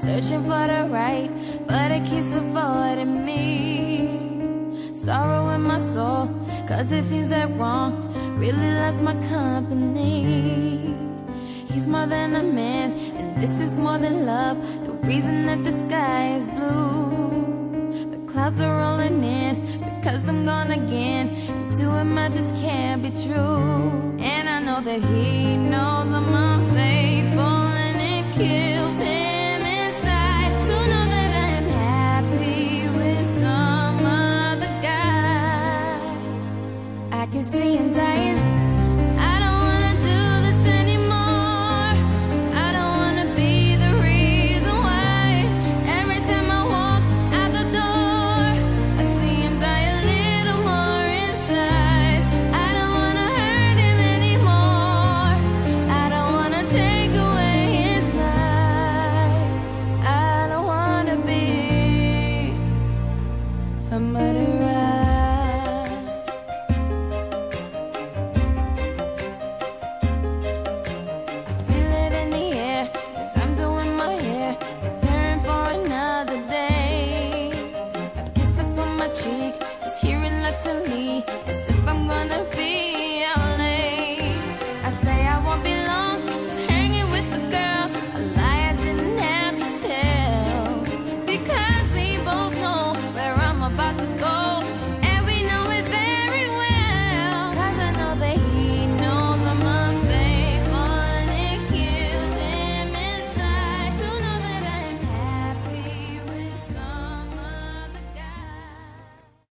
searching for the right, but it keeps avoiding me. Sorrow in my soul, cause it seems that wrong really loves my company. He's more than a man, and this is more than love. The reason that the sky is blue. The clouds are rolling in because I'm gone again. And to him, I just can't be true. And I know that he knows I'm unfaithful, I'm